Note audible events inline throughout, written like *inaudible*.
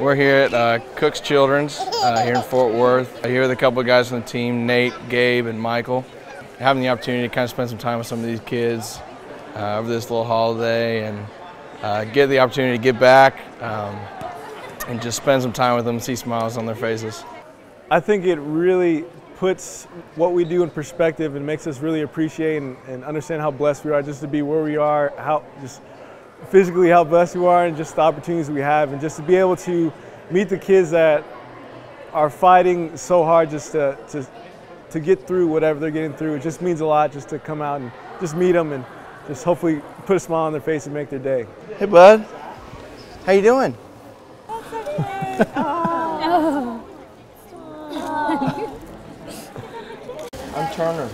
We're here at uh, Cook's Children's uh, here in Fort Worth. Here with a couple of guys on the team, Nate, Gabe, and Michael. Having the opportunity to kind of spend some time with some of these kids uh, over this little holiday and uh, get the opportunity to get back um, and just spend some time with them, see smiles on their faces. I think it really puts what we do in perspective and makes us really appreciate and, and understand how blessed we are just to be where we are, how just physically how blessed we are and just the opportunities we have and just to be able to meet the kids that are fighting so hard just to, to, to get through whatever they're getting through. It just means a lot just to come out and just meet them and just hopefully put a smile on their face and make their day. Hey bud, how you doing? *laughs* I'm Turner.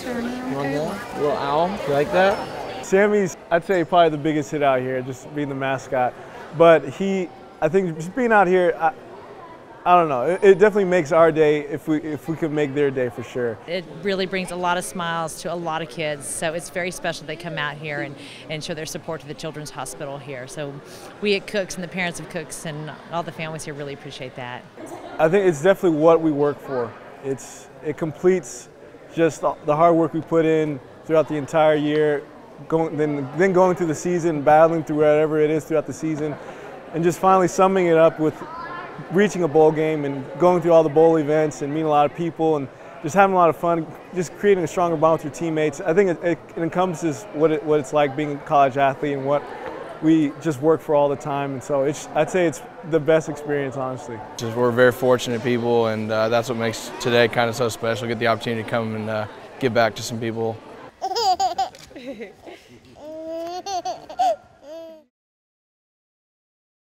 Turner. You want that? Little owl? You like that? Sammy's, I'd say, probably the biggest hit out here, just being the mascot. But he, I think, just being out here, I, I don't know. It, it, definitely makes our day if we if we could make their day for sure. It really brings a lot of smiles to a lot of kids. So it's very special they come out here and, and show their support to the Children's Hospital here. So we at Cooks and the parents of Cooks and all the families here really appreciate that. I think it's definitely what we work for. It's it completes just the hard work we put in throughout the entire year, going then then going through the season, battling through whatever it is throughout the season, and just finally summing it up with reaching a bowl game and going through all the bowl events and meeting a lot of people and just having a lot of fun, just creating a stronger bond with your teammates. I think it, it, encompasses what, it, what it's like being a college athlete and what we just work for all the time. And so I'd say it's the best experience, honestly. Just we're very fortunate people, and uh, that's what makes today kind of so special. Get the opportunity to come and uh, give back to some people.